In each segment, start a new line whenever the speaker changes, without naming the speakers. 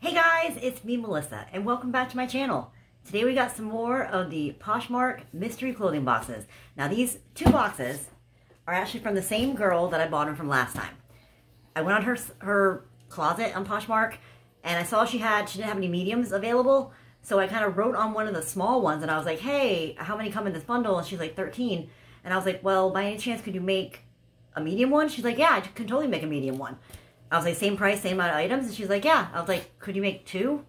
Hey guys, it's me Melissa and welcome back to my channel. Today we got some more of the Poshmark mystery clothing boxes. Now these two boxes are actually from the same girl that I bought them from last time. I went on her her closet on Poshmark and I saw she had she didn't have any mediums available so I kind of wrote on one of the small ones and I was like hey how many come in this bundle and she's like 13 and I was like well by any chance could you make a medium one she's like yeah I can totally make a medium one I was like, same price, same amount of items? And she's like, yeah. I was like, could you make two?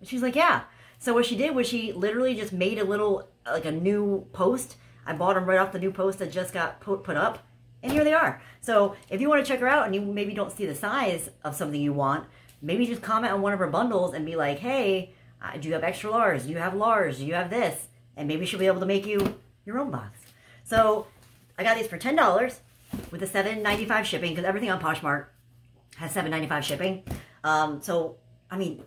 And she's like, yeah. So what she did was she literally just made a little, like a new post. I bought them right off the new post that just got put, put up. And here they are. So if you want to check her out and you maybe don't see the size of something you want, maybe just comment on one of her bundles and be like, hey, uh, do you have extra large? Do you have large? Do you have this? And maybe she'll be able to make you your own box. So I got these for $10 with the $7.95 shipping because everything on Poshmark has $7.95 shipping. Um, so, I mean,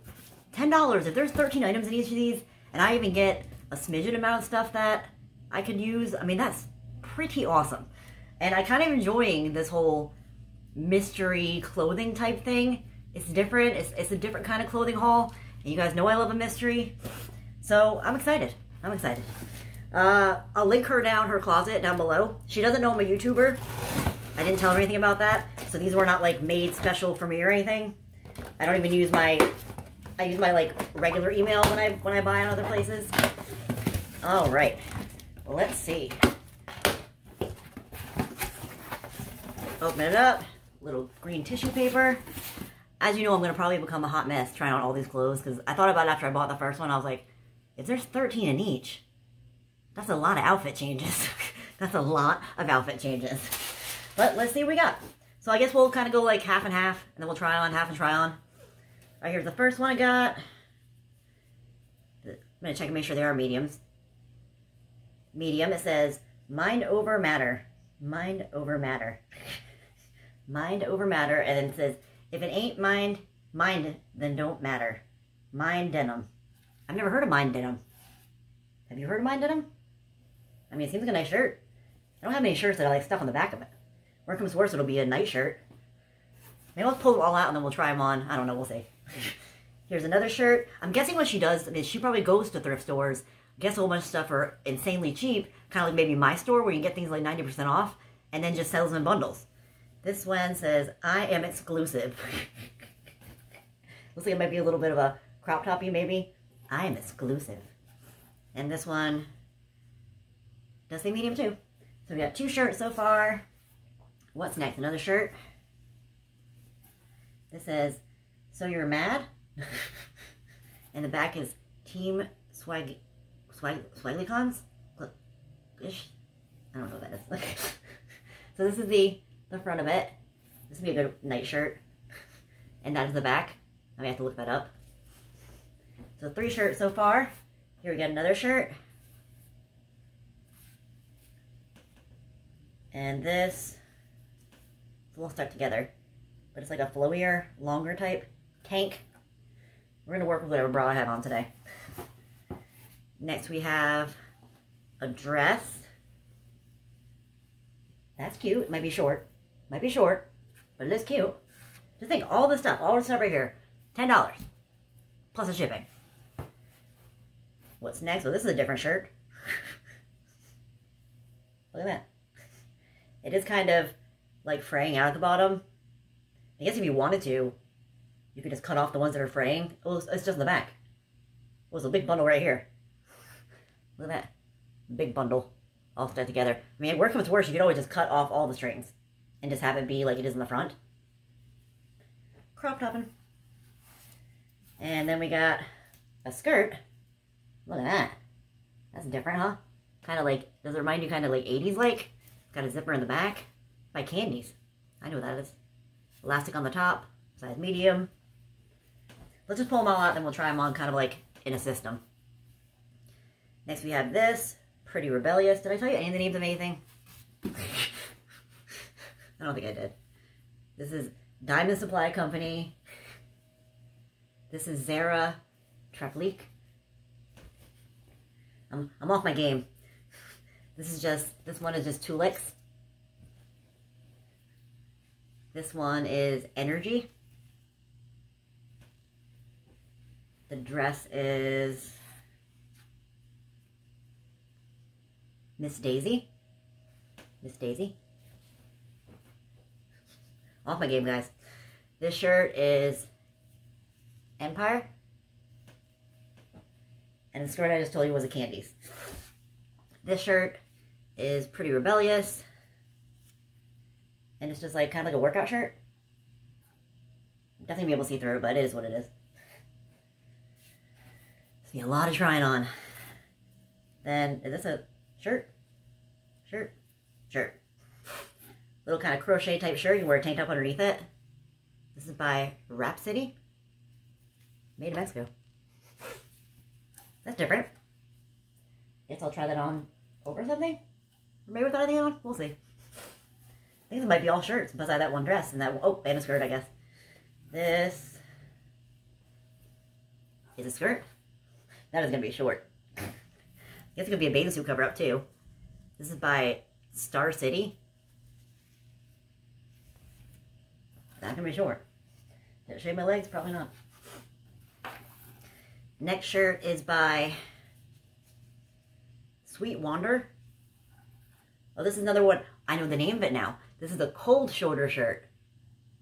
$10. If there's 13 items in each of these, and I even get a smidgen amount of stuff that I could use, I mean, that's pretty awesome. And I kind of enjoying this whole mystery clothing type thing. It's different. It's, it's a different kind of clothing haul. And you guys know I love a mystery. So I'm excited. I'm excited. Uh, I'll link her down, her closet down below. She doesn't know I'm a YouTuber. I didn't tell her anything about that. So these were not like made special for me or anything. I don't even use my, I use my like regular email when I, when I buy on other places. All right, let's see. Open it up, little green tissue paper. As you know, I'm gonna probably become a hot mess trying on all these clothes because I thought about it after I bought the first one. I was like, if there's 13 in each, that's a lot of outfit changes. that's a lot of outfit changes. But let's see what we got. So I guess we'll kind of go like half and half, and then we'll try on, half and try on. All right, here's the first one I got. I'm going to check and make sure they are mediums. Medium, it says, mind over matter. Mind over matter. mind over matter, and then it says, if it ain't mind, mind, then don't matter. Mind denim. I've never heard of mind denim. Have you heard of mind denim? I mean, it seems like a nice shirt. I don't have any shirts that I like stuff on the back of it. Worst comes worse, it'll be a night shirt. Maybe let's pull them all out and then we'll try them on. I don't know, we'll see. Here's another shirt. I'm guessing what she does is she probably goes to thrift stores, gets a whole bunch of stuff for insanely cheap, kind of like maybe my store where you get things like 90% off, and then just sells them in bundles. This one says, I am exclusive. Looks like it might be a little bit of a crop toppy maybe. I am exclusive. And this one does say medium too. So we got two shirts so far. What's next? Another shirt? This says, So You're Mad? and the back is Team Swag, Swag, Swaglicons? Ish? I don't know what that is. so this is the, the front of it. This would be a good night shirt. And that is the back. I may have to look that up. So three shirts so far. Here we got another shirt. And this we'll start together. But it's like a flowier, longer type tank. We're going to work with whatever bra I have on today. Next we have a dress. That's cute. It might be short. Might be short, but it is cute. Just think, all this stuff, all this stuff right here, $10. Plus the shipping. What's next? Well, this is a different shirt. Look at that. It is kind of like fraying out at the bottom. I guess if you wanted to, you could just cut off the ones that are fraying. Oh, it's just in the back. It was a big bundle right here. Look at that. Big bundle. All stuck together. I mean, working with worse, you could always just cut off all the strings and just have it be like it is in the front. Crop topping. And then we got a skirt. Look at that. That's different, huh? Kind of like, does it remind you kind of like 80s like? Got a zipper in the back by Candie's. I know what that is. Elastic on the top, size medium. Let's just pull them all out, then we'll try them on kind of like in a system. Next we have this, Pretty Rebellious. Did I tell you any of the names of anything? I don't think I did. This is Diamond Supply Company. This is Zara Trafaluc. I'm, I'm off my game. This is just, this one is just two licks. This one is Energy. The dress is Miss Daisy. Miss Daisy. Off my game, guys. This shirt is Empire. And the skirt I just told you was a Candie's. This shirt is Pretty Rebellious. And it's just like kind of like a workout shirt. Definitely be able to see through but it is what it is. See a lot of trying on. Then, is this a shirt? Shirt? Shirt. Little kind of crochet type shirt. You can wear a tank top underneath it. This is by Rhapsody. Made in Mexico. That's different. Guess I'll try that on over something. Or maybe without anything on. We'll see. I think this might be all shirts besides that one dress and that oh and a skirt I guess. This is a skirt. That is gonna be short. I guess it's gonna be a bathing suit cover up too. This is by Star City. Not gonna be short. Did it shave my legs? Probably not. Next shirt is by Sweet Wander. Oh, this is another one. I know the name of it now. This is a cold shoulder shirt.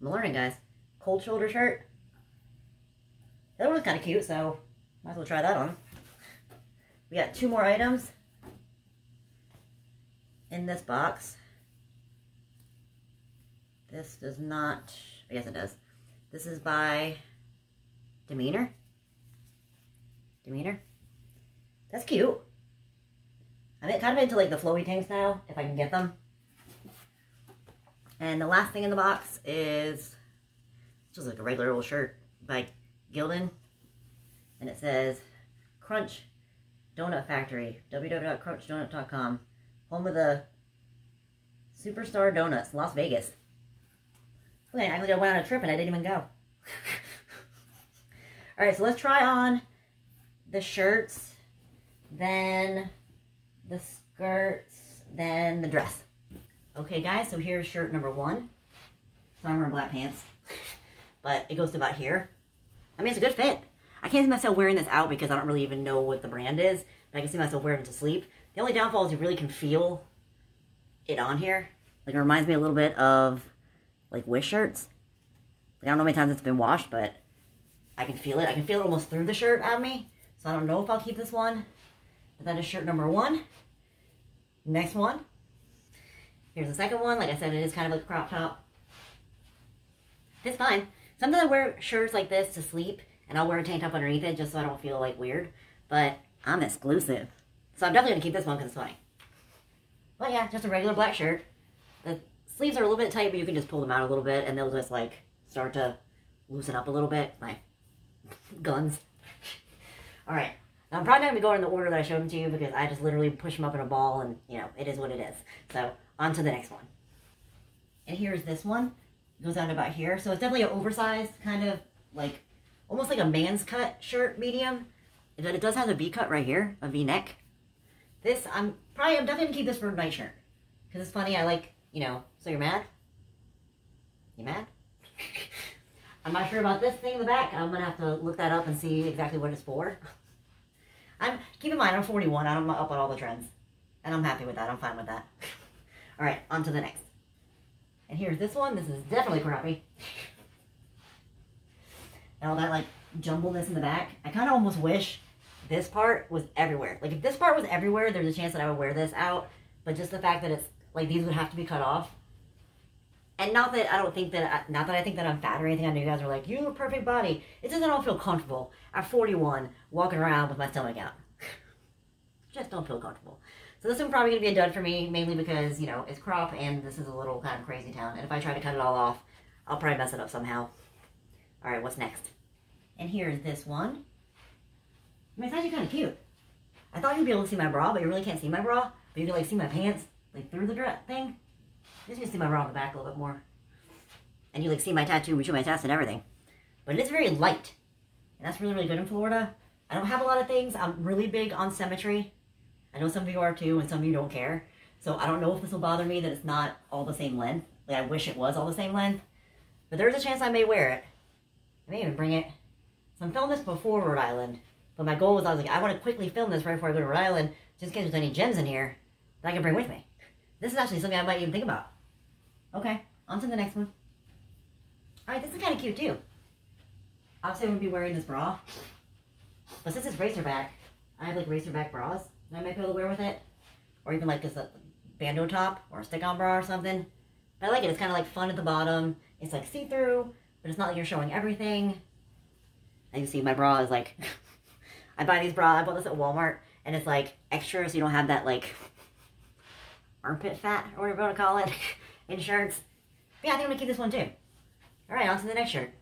I'm learning, guys. Cold shoulder shirt. That one was kind of cute, so might as well try that on. We got two more items in this box. This does not, I guess it does. This is by Demeanor. Demeanor. That's cute. I'm kind of into like the flowy tanks now, if I can get them. And the last thing in the box is just like a regular old shirt by Gildan. And it says Crunch Donut Factory, www.crunchdonut.com, home of the Superstar Donuts, Las Vegas. Okay, I went on a trip and I didn't even go. Alright, so let's try on the shirts, then the skirts, then the dress. Okay, guys, so here's shirt number one. So I'm wearing black pants, but it goes to about here. I mean, it's a good fit. I can't see myself wearing this out because I don't really even know what the brand is, but I can see myself wearing it to sleep. The only downfall is you really can feel it on here. Like, it reminds me a little bit of, like, Wish shirts. Like, I don't know how many times it's been washed, but I can feel it. I can feel it almost through the shirt on me. So I don't know if I'll keep this one. But that is shirt number one. Next one. Here's the second one. Like I said, it is kind of like a crop top. It's fine. Sometimes I wear shirts like this to sleep, and I'll wear a tank top underneath it just so I don't feel like weird. But I'm exclusive. So I'm definitely going to keep this one because it's funny. But yeah, just a regular black shirt. The sleeves are a little bit tight, but you can just pull them out a little bit, and they'll just like start to loosen up a little bit. My guns. All right. I'm probably not going to going in the order that I showed them to you because I just literally push them up in a ball and, you know, it is what it is. So, on to the next one. And here's this one. It goes down about here. So, it's definitely an oversized kind of like, almost like a man's cut shirt medium. But it does have a V cut right here, a V neck. This, I'm probably, I'm definitely to keep this for a night shirt. Because it's funny, I like, you know, so you're mad? You mad? I'm not sure about this thing in the back. I'm to have to look that up and see exactly what it's for. I'm keep in mind I'm 41. I'm up on all the trends, and I'm happy with that. I'm fine with that. all right, on to the next. And here's this one. This is definitely crappy. and all that like jumbleness in the back. I kind of almost wish this part was everywhere. Like if this part was everywhere, there's a chance that I would wear this out. But just the fact that it's like these would have to be cut off. And not that I don't think that, I, not that I think that I'm fat or anything. I know you guys are like, you perfect body. It doesn't all feel comfortable at 41 walking around with my stomach out. Just don't feel comfortable. So this one's probably going to be a dud for me, mainly because, you know, it's crop and this is a little kind of crazy town. And if I try to cut it all off, I'll probably mess it up somehow. All right, what's next? And here's this one. I mean, it's actually kind of cute. I thought you'd be able to see my bra, but you really can't see my bra. But you can, like, see my pants, like, through the dress thing. You can see my bra on the back a little bit more. And you, like, see my tattoo, is my tats and everything. But it is very light. And that's really, really good in Florida. I don't have a lot of things. I'm really big on symmetry. I know some of you are too, and some of you don't care. So I don't know if this will bother me that it's not all the same length. Like I wish it was all the same length. But there's a chance I may wear it. I may even bring it So I'm filming this before Rhode Island. But my goal was, I was like, I want to quickly film this right before I go to Rhode Island, just in case there's any gems in here that I can bring with me. This is actually something I might even think about. Okay, on to the next one. Alright, this is kind of cute too. Obviously, I wouldn't be wearing this bra. But since it's racerback, I have like racerback bras I might be able to wear with it. Or even like just a bandeau top or a stick-on bra or something. But I like it. It's kind of like fun at the bottom. It's like see-through, but it's not like you're showing everything. And you see my bra is like, I buy these bras, I bought this at Walmart, and it's like extra so you don't have that like armpit fat or whatever you want to call it in shirts. But yeah, I think I'm gonna keep this one too. All right, on to the next shirt.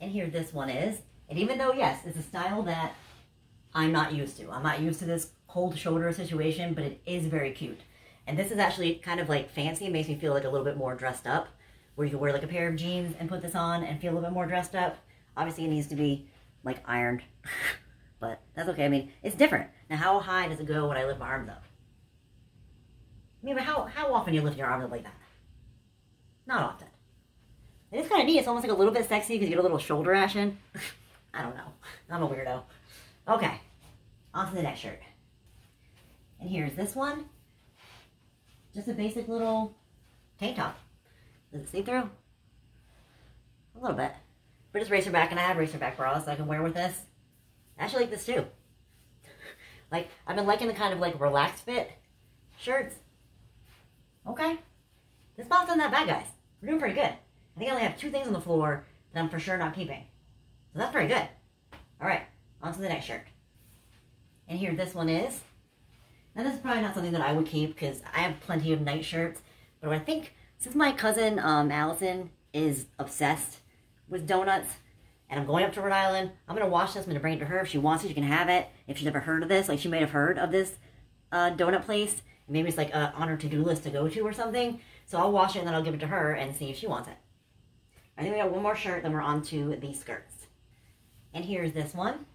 And here this one is. And even though, yes, it's a style that I'm not used to. I'm not used to this cold shoulder situation, but it is very cute. And this is actually kind of like fancy. It makes me feel like a little bit more dressed up. Where you can wear like a pair of jeans and put this on and feel a little bit more dressed up. Obviously it needs to be like ironed. but that's okay. I mean, it's different. Now how high does it go when I lift my arms up? I mean, but how, how often do you lift your arms up like that? Not often. It is kind of neat. It's almost like a little bit sexy because you get a little shoulder action. I don't know. I'm a weirdo. Okay. On to the next shirt. And here's this one. Just a basic little tank top. It see through? A little bit. But it's racerback, and I have racerback bras so I can wear with this. I actually like this too. like, I've been liking the kind of like relaxed fit shirts. Okay. This box isn't that bad, guys. We're doing pretty good. I think I only have two things on the floor that I'm for sure not keeping. So that's pretty good. All right, on to the next shirt. And here this one is. Now this is probably not something that I would keep because I have plenty of night shirts. But I think since my cousin um, Allison is obsessed with donuts and I'm going up to Rhode Island, I'm going to wash this. I'm to bring it to her. If she wants it, she can have it. If she's never heard of this, like she might have heard of this uh, donut place. Maybe it's like a, on her to-do list to go to or something. So I'll wash it and then I'll give it to her and see if she wants it. I think we got one more shirt, then we're on to the skirts. And here's this one.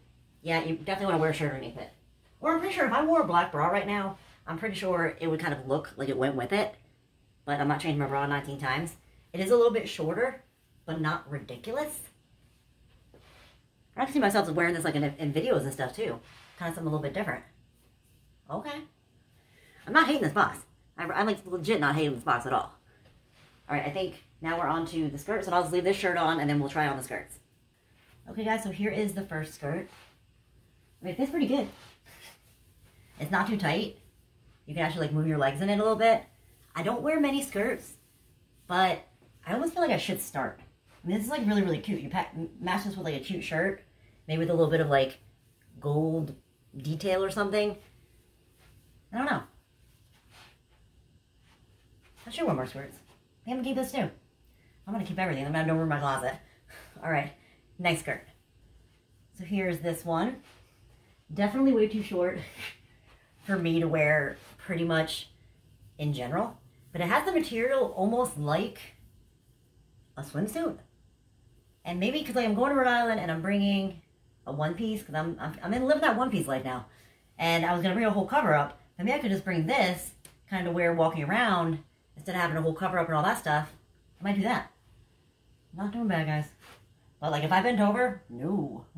Yeah, you definitely want to wear a shirt underneath it. Or I'm pretty sure if I wore a black bra right now, I'm pretty sure it would kind of look like it went with it. But I'm not changing my bra 19 times. It is a little bit shorter, but not ridiculous. I can see myself wearing this like in, in videos and stuff too. Kind of something a little bit different. Okay. I'm not hating this box. I, I'm like legit not hating this box at all. All right, I think now we're on to the skirts, and I'll just leave this shirt on, and then we'll try on the skirts. Okay, guys, so here is the first skirt. I mean, it fits pretty good. It's not too tight. You can actually, like, move your legs in it a little bit. I don't wear many skirts, but I almost feel like I should start. I mean, this is, like, really, really cute. You pack, match this with, like, a cute shirt, maybe with a little bit of, like, gold detail or something. I don't know. I should wear more skirts. I I'm gonna keep this too. I'm gonna keep everything. I'm gonna have no room in my closet. All right, next skirt. So here's this one. Definitely way too short for me to wear pretty much in general. But it has the material almost like a swimsuit. And maybe because like, I'm going to Rhode Island and I'm bringing a one piece because I'm, I'm, I'm in living that one piece life now. And I was going to bring a whole cover up. Maybe I could just bring this kind of wear walking around instead of having a whole cover up and all that stuff, I might do that. Not doing bad, guys. But like if I bent over, no.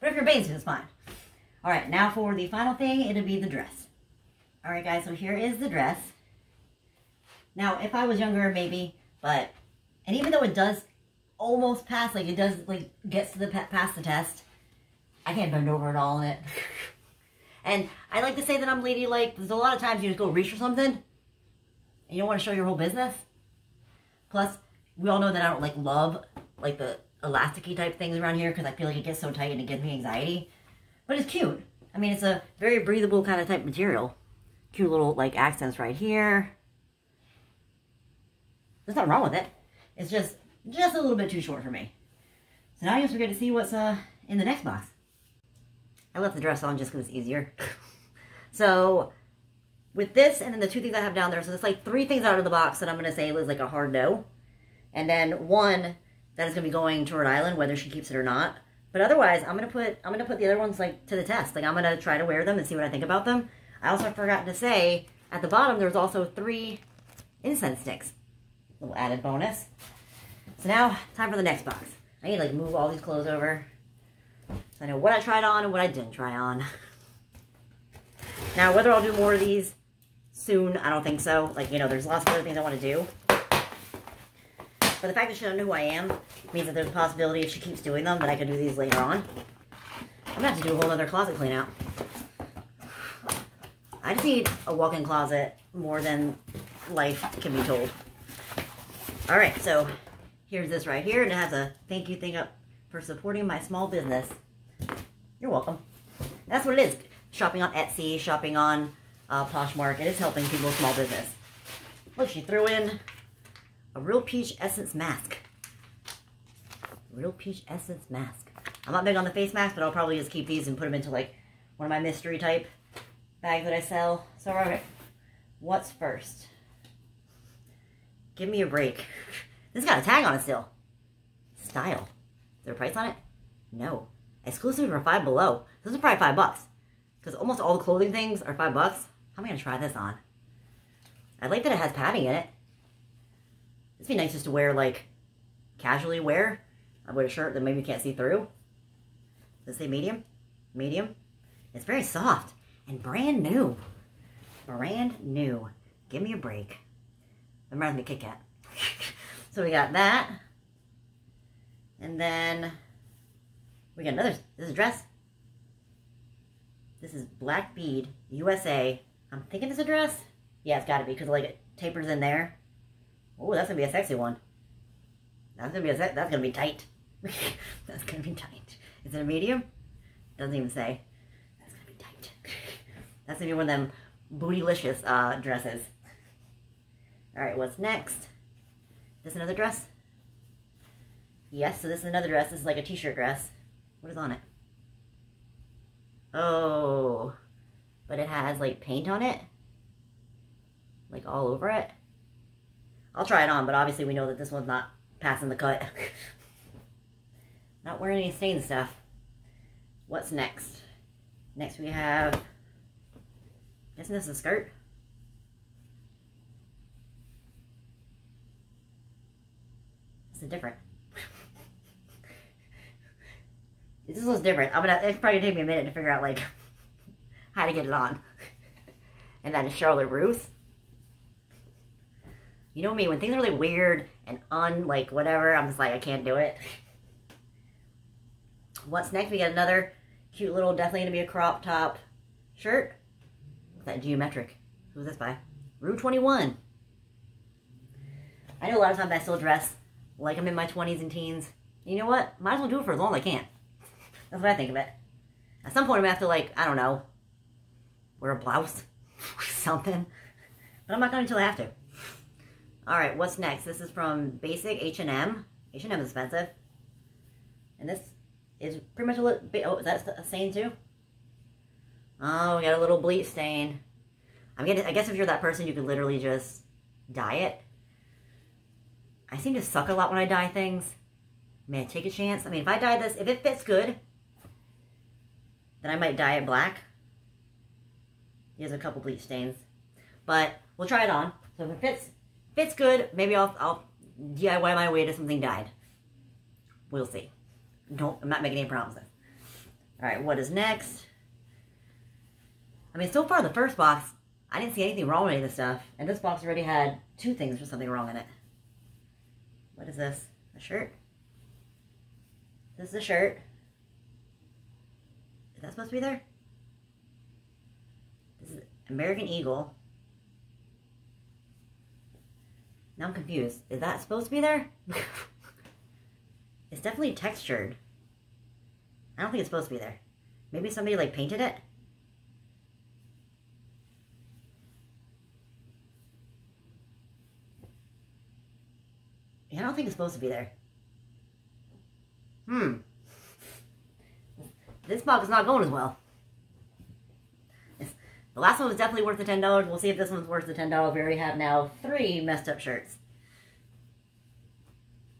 but if you're basic, it's fine. All right, now for the final thing, it'll be the dress. All right, guys, so here is the dress. Now, if I was younger, maybe, but, and even though it does almost pass, like it does, like, gets to the, pass the test, I can't bend over at all in it. and I like to say that I'm ladylike. There's a lot of times you just go reach for something, and you don't want to show your whole business. Plus, we all know that I don't like love like the elasticy type things around here because I feel like it gets so tight and it gives me anxiety. But it's cute. I mean, it's a very breathable kind of type material. Cute little like accents right here. There's nothing wrong with it. It's just just a little bit too short for me. So now you just get to see what's uh in the next box. I left the dress on just because it's easier. so with this and then the two things I have down there, so it's like three things out of the box that I'm going to say is like a hard no. And then one that is going to be going to Rhode Island, whether she keeps it or not. But otherwise, I'm to put I'm to put the other ones like to the test. Like I'm to try to wear them and see what I think about them. I also forgot to say at the bottom there's also three incense sticks. Little added bonus. So now, time for the next box. I need to like move all these clothes over. So I know what I tried on and what I didn't try on. Now, whether I'll do more of these soon, I don't think so. Like, you know, there's lots of other things I want to do. But the fact that she doesn't know who I am means that there's a possibility if she keeps doing them that I could do these later on. I'm to have to do a whole other closet clean out. I just need a walk-in closet more than life can be told. All right, so here's this right here, and it has a thank you thing up for supporting my small business. You're welcome. That's what it is. Shopping on Etsy, shopping on uh, Poshmark. It is helping people's small business. Look, she threw in a Real Peach Essence mask. Real Peach Essence mask. I'm not big on the face mask, but I'll probably just keep these and put them into like one of my mystery type bags that I sell. So, all right, what's first? Give me a break. This got a tag on it still. Style. Is there a price on it? No. Exclusive for five below. This is probably five bucks. Because almost all the clothing things are five bucks. How am I going to try this on? I like that it has padding in it. It'd be nice just to wear, like, casually wear. I wear a shirt that maybe you can't see through. Does it say medium? Medium. It's very soft and brand new. Brand new. Give me a break. Reminds me of Kit Kat. so we got that. And then we got another, this is a dress. This is Black Bead, USA. I'm thinking it's a dress. Yeah, it's got to be because like it tapers in there. Oh, that's gonna be a sexy one. That's gonna be a that's gonna be tight. that's gonna be tight. Is it a medium? Doesn't even say. That's gonna be tight. that's gonna be one of them bootylicious uh, dresses. All right, what's next? This another dress? Yes, so this is another dress. This is like a t-shirt dress. What is on it? Oh, but it has like paint on it. Like all over it. I'll try it on, but obviously we know that this one's not passing the cut. not wearing any stain stuff. What's next? Next we have, isn't this a skirt? This is different. this looks different. I'm gonna, it's probably gonna take me a minute to figure out like, how to get it on. and then Charlotte Russe. You know me, when things are really weird and un, like, whatever, I'm just like, I can't do it. What's next? We got another cute little, definitely going to be a crop top shirt. that geometric. Who's this by? Rue 21. I know a lot of times I still dress like I'm in my 20s and teens. You know what? Might as well do it for as long as I can. That's what I think of it. At some point, I'm going to have to, like, I don't know, wear a blouse or something. But I'm not going to until I have to. All right, what's next? This is from Basic H&M. H&M is expensive. And this is pretty much a little, oh, is that a stain too? Oh, we got a little bleach stain. I'm getting, I guess if you're that person, you could literally just dye it. I seem to suck a lot when I dye things. May I take a chance? I mean, if I dye this, if it fits good, then I might dye it black. He has a couple bleach stains. But we'll try it on. So if it fits, fits good, maybe I'll, I'll DIY my way to something dyed. We'll see. Don't, I'm not making any promises. All right, what is next? I mean, so far the first box, I didn't see anything wrong with any of this stuff. And this box already had two things for something wrong in it. What is this? A shirt? This is a shirt. Is that supposed to be there? This is American Eagle. Now I'm confused. Is that supposed to be there? it's definitely textured. I don't think it's supposed to be there. Maybe somebody like painted it? Yeah, I don't think it's supposed to be there. Hmm. This box is not going as well. The last one was definitely worth the $10. We'll see if this one's worth the $10. We already have now three messed up shirts.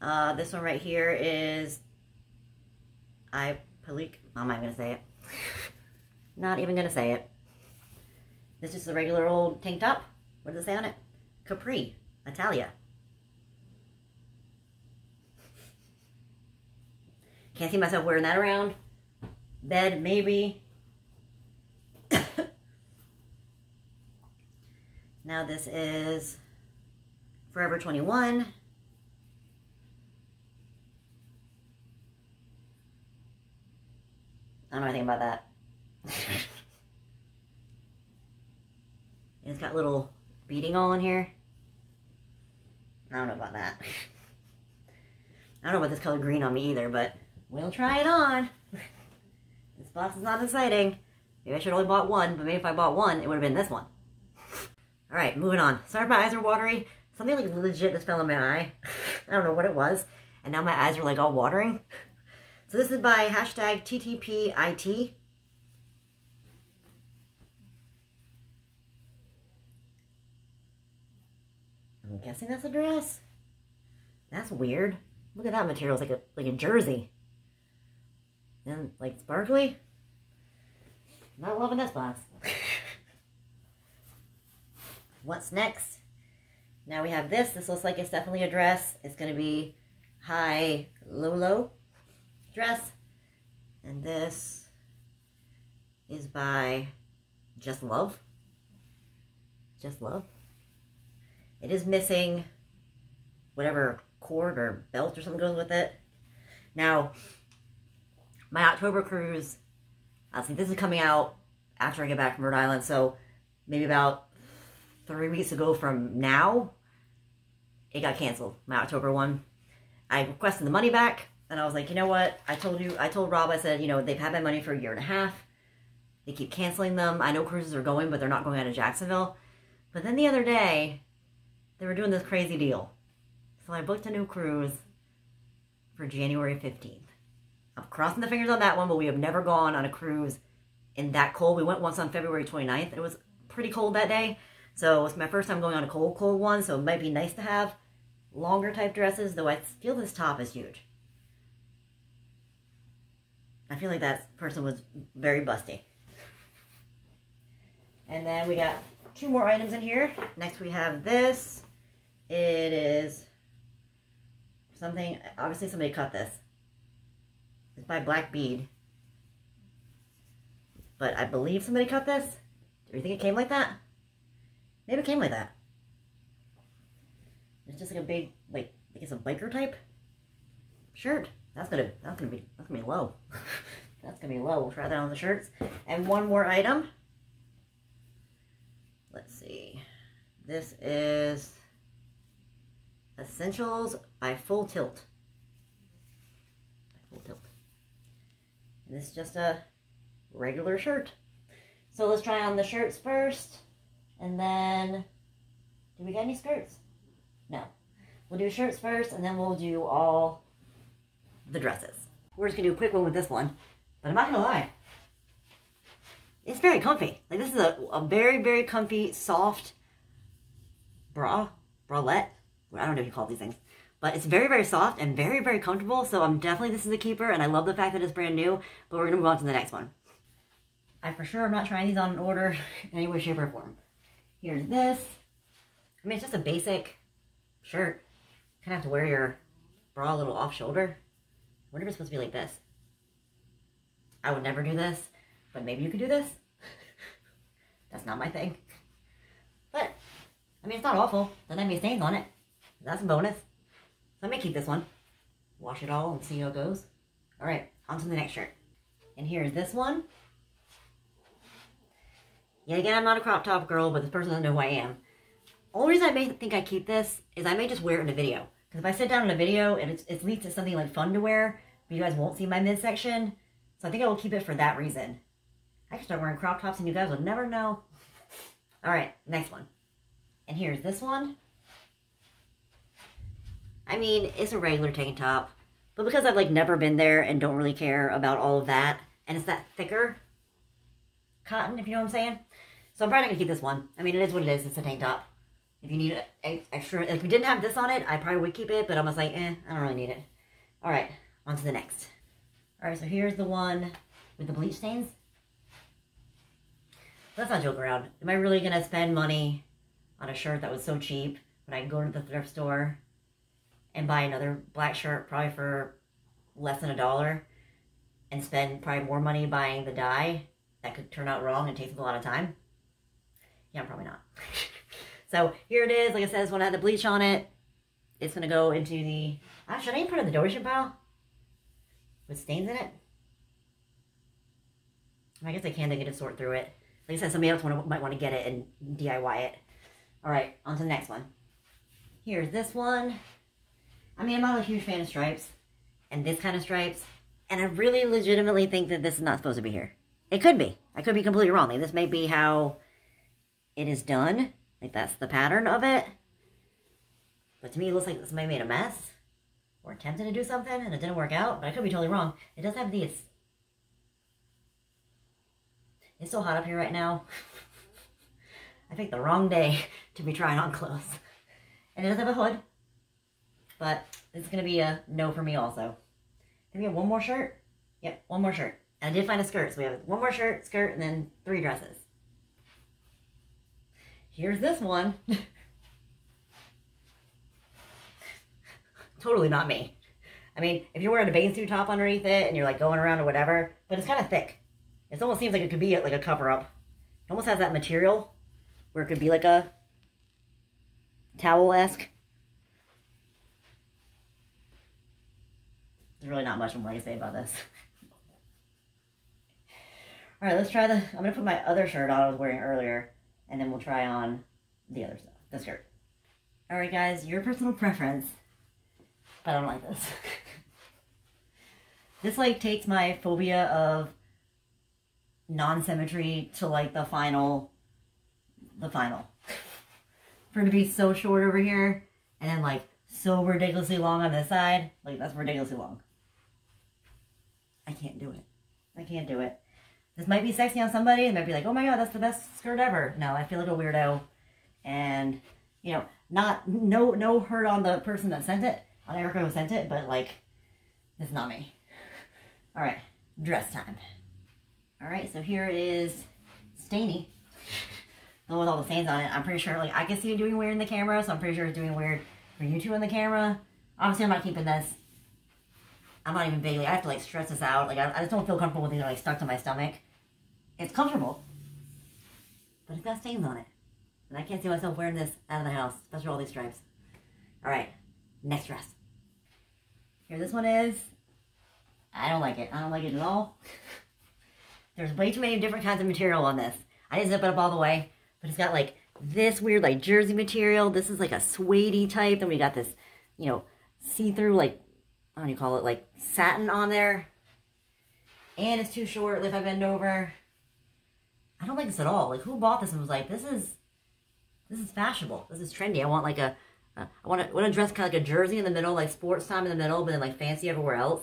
Uh, this one right here is I Palik. I'm I going to say it. not even going to say it. This is a regular old tank top. What does it say on it? Capri, Italia. Can't see myself wearing that around. Bed, maybe. Now this is Forever 21. I don't know anything about that. it's got little beading all in here. I don't know about that. I don't know about this color green on me either, but we'll try it on. this box is not exciting. Maybe I should only bought one, but maybe if I bought one, it would have been this one. All right, moving on. Sorry my eyes are watery. Something like legit just fell in my eye. I don't know what it was. And now my eyes are like all watering. So this is by hashtag TTPIT. I'm guessing that's a dress. That's weird. Look at that material. It's like a like a jersey. And like sparkly. Not loving this box. What's next? Now we have this. This looks like it's definitely a dress. It's going to be high, low, low dress. And this is by Just Love. Just Love. It is missing whatever cord or belt or something goes with it. Now, my October cruise, I think this is coming out after I get back from Rhode Island, so maybe about three weeks ago from now, it got canceled, my October one. I requested the money back, and I was like, you know what? I told you, I told Rob, I said, you know, they've had my money for a year and a half. They keep canceling them. I know cruises are going, but they're not going out of Jacksonville. But then the other day, they were doing this crazy deal. So I booked a new cruise for January 15th. I'm crossing the fingers on that one, but we have never gone on a cruise in that cold. We went once on February 29th. It was pretty cold that day. So it's my first time going on a cold, cold one. So it might be nice to have longer type dresses, though I feel this top is huge. I feel like that person was very busty. And then we got two more items in here. Next we have this. It is something, obviously somebody cut this. It's by Black Bead. But I believe somebody cut this. Do you think it came like that? Maybe it came like that. It's just like a big, like, I guess a biker type shirt. That's gonna, that's gonna be, that's gonna be low. that's gonna be low. We'll try that on the shirts. And one more item. Let's see. This is Essentials by Full Tilt. Full Tilt. And this is just a regular shirt. So let's try on the shirts first. And then, do we get any skirts? No. We'll do shirts first, and then we'll do all the dresses. We're just going to do a quick one with this one. But I'm not to lie. It's very comfy. Like, this is a, a very, very comfy, soft bra. Bralette. I don't know if you call these things. But it's very, very soft and very, very comfortable. So I'm definitely, this is a keeper. And I love the fact that it's brand new. But we're to move on to the next one. I for sure am not trying these on in order in any way, shape, or form. Here's this. I mean, it's just a basic shirt. Kind of have to wear your bra a little off shoulder. What if it's supposed to be like this? I would never do this, but maybe you could do this. That's not my thing. But, I mean, it's not awful. Doesn't have any stains on it. That's a bonus. So I may keep this one. Wash it all and see how it goes. All right, on to the next shirt. And here's this one. Yeah, again, I'm not a crop top girl, but this person doesn't know who I am. Only reason I may think I keep this is I may just wear it in a video. Because if I sit down in a video and it's, it's leaked to something like fun to wear, but you guys won't see my midsection, so I think I will keep it for that reason. I can start wearing crop tops and you guys will never know. All right, next one. And here's this one. I mean, it's a regular tank top, but because I've like never been there and don't really care about all of that, and it's that thicker cotton, if you know what I'm saying. So I'm probably not gonna keep this one. I mean, it is what it is. It's a tank top. If you need it extra, if we didn't have this on it, I probably would keep it, but I'm just like, eh, I don't really need it. All right, on to the next. All right, so here's the one with the bleach stains. Let's not joke around. Am I really gonna spend money on a shirt that was so cheap when I can go to the thrift store and buy another black shirt probably for less than a dollar and spend probably more money buying the dye that could turn out wrong and take a lot of time? Yeah, probably not. so here it is. Like I said, this one had the bleach on it. It's going to go into the... Ah, should I put it in the detergent pile? With stains in it? I guess I can. They get to sort through it. Like I said, somebody else might want to get it and DIY it. All right, on to the next one. Here's this one. I mean, I'm not a huge fan of stripes and this kind of stripes. And I really legitimately think that this is not supposed to be here. It could be. I could be completely wrong. Like, this may be how it is done. Like, that's the pattern of it. But to me, it looks like somebody made a mess. Or attempted to do something, and it didn't work out. But I could be totally wrong. It does have these. It's so hot up here right now. I picked the wrong day to be trying on clothes. And it does have a hood. But is going to be a no for me also. Then we have one more shirt. Yep, one more shirt. And I did find a skirt. So we have one more shirt, skirt, and then three dresses. Here's this one. totally not me. I mean, if you're wearing a bathing suit top underneath it and you're like going around or whatever, but it's kind of thick. It almost seems like it could be like a cover up. It almost has that material where it could be like a towel-esque. There's really not much more to say about this. All right, let's try the, I'm to put my other shirt on I was wearing earlier, and then we'll try on the other stuff, the skirt. All right, guys, your personal preference, but I don't like this. this, like, takes my phobia of non-symmetry to, like, the final, the final. For it to be so short over here, and then, like, so ridiculously long on this side, like, that's ridiculously long. I can't do it. I can't do it. This might be sexy on somebody. They might be like, oh my god, that's the best skirt ever. No, I feel like a weirdo. And, you know, not, no, no hurt on the person that sent it, on Erica who sent it, but like, it's not me. All right, dress time. All right, so here it is, Stainy. The one with all the stains on it. I'm pretty sure, like, I can see it doing weird in the camera, so I'm pretty sure it's doing weird for you two in the camera. Obviously, I'm not keeping this I'm not even vaguely, I have to like stress this out. Like I, I just don't feel comfortable with it like stuck to my stomach. It's comfortable, but it's got stains on it. And I can't see myself wearing this out of the house, especially all these stripes. All right, next dress. Here this one is. I don't like it. I don't like it at all. There's way too many different kinds of material on this. I didn't zip it up all the way, but it's got like this weird like jersey material. This is like a suede type. Then we got this, you know, see-through like what do you call it, like satin on there. And it's too short if I bend over. I don't like this at all. Like, who bought this and was like, this is, this is fashionable. This is trendy. I want like a, I want to, want to dress kind of like a jersey in the middle, like sports time in the middle, but then like fancy everywhere else.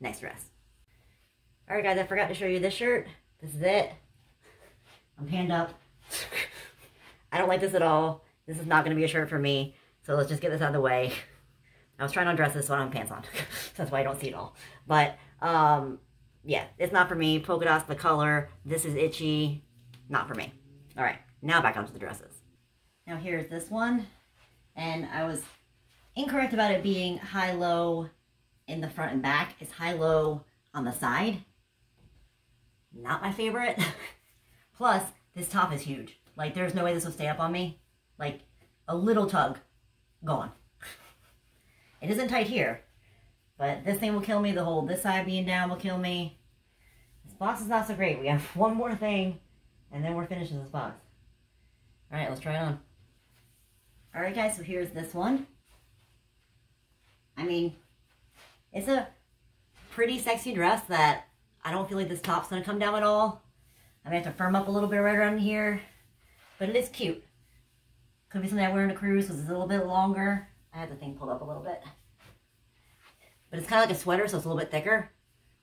Next dress. All right, guys, I forgot to show you this shirt. This is it. I'm hand up. I don't like this at all. This is not going to be a shirt for me. So let's just get this out of the way. I was trying to dress this one on pants on. That's why I don't see it all. But, um, yeah, it's not for me. Polka dots, the color. This is itchy. Not for me. All right, now back onto the dresses. Now here's this one. And I was incorrect about it being high-low in the front and back. It's high-low on the side. Not my favorite. Plus, this top is huge. Like, there's no way this will stay up on me. Like, a little tug gone. It isn't tight here, but this thing will kill me. The whole this side being down will kill me. Box is not so great. We have one more thing, and then we're finishing this box. All right, let's try it on. All right, guys, so here's this one. I mean, it's a pretty sexy dress that I don't feel like this top's going to come down at all. I may have to firm up a little bit right around here, but it is cute. Could be something I wear on a cruise because it's a little bit longer. I had the thing pulled up a little bit. But it's kind of like a sweater, so it's a little bit thicker,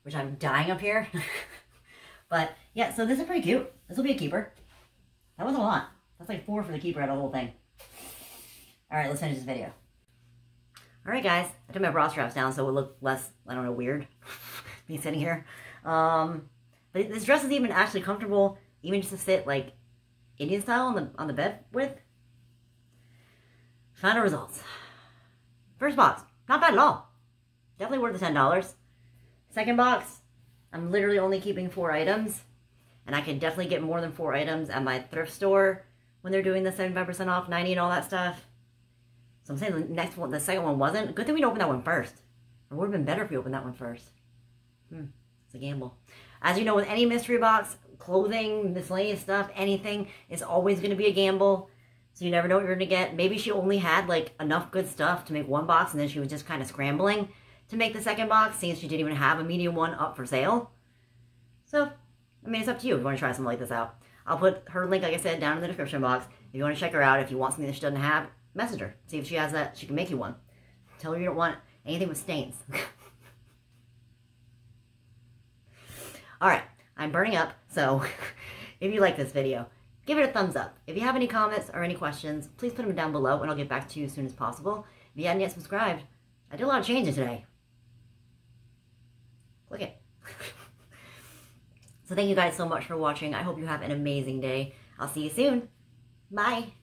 which I'm dying up here. but yeah, so this is pretty cute. This will be a keeper. That wasn't a lot. That's like four for the keeper out of the whole thing. All right, let's finish this video. All right, guys. I took my bra straps down so it would look less, I don't know, weird. me sitting here. Um, but this dress is even actually comfortable, even just to sit like Indian style on the on the bed with. Final results. First box, Not bad at all. Definitely worth the $10. Second box, I'm literally only keeping four items. And I can definitely get more than four items at my thrift store when they're doing the 75% off, 90 and all that stuff. So I'm saying the next one, the second one wasn't. Good thing we didn't open that one first. It would have been better if we opened that one first. Hmm, it's a gamble. As you know, with any mystery box, clothing, miscellaneous stuff, anything, it's always going to be a gamble. So you never know what you're going to get. Maybe she only had like enough good stuff to make one box and then she was just kind of scrambling to make the second box since she didn't even have a medium one up for sale. So, I mean, it's up to you if you want to try something like this out. I'll put her link, like I said, down in the description box. If you want to check her out, if you want something that she doesn't have, message her. See if she has that. She can make you one. Tell her you don't want anything with stains. Alright, I'm burning up, so if you like this video, give it a thumbs up. If you have any comments or any questions, please put them down below and I'll get back to you as soon as possible. If you hadn't yet subscribed, I did a lot of changes today. Look it. so thank you guys so much for watching. I hope you have an amazing day. I'll see you soon. Bye.